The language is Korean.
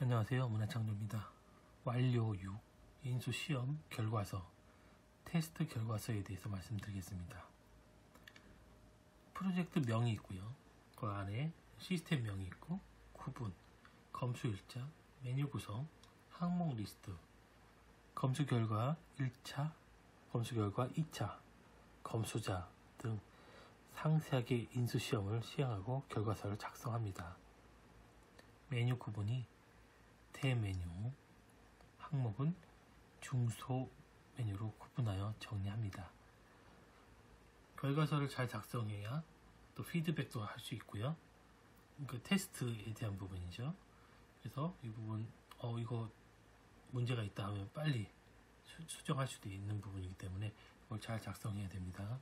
안녕하세요. 문화창조입니다. 완료 6 인수 시험 결과서 테스트 결과서에 대해서 말씀드리겠습니다. 프로젝트 명이 있고요. 그 안에 시스템 명이 있고 구분, 검수 일자, 메뉴 구성, 항목 리스트, 검수 결과 1차, 검수 결과 2차, 검수자 등 상세하게 인수 시험을 시행하고 결과서를 작성합니다. 메뉴 구분이 대메뉴, 항목은 중소 메뉴로 구분하여 정리합니다. 결과서를 잘 작성해야 또 피드백도 할 수 있고요. 그 테스트에 대한 부분이죠. 그래서 이 부분, 어, 이거 문제가 있다 하면 빨리 수, 수정할 수도 있는 부분이기 때문에 이걸 잘 작성해야 됩니다.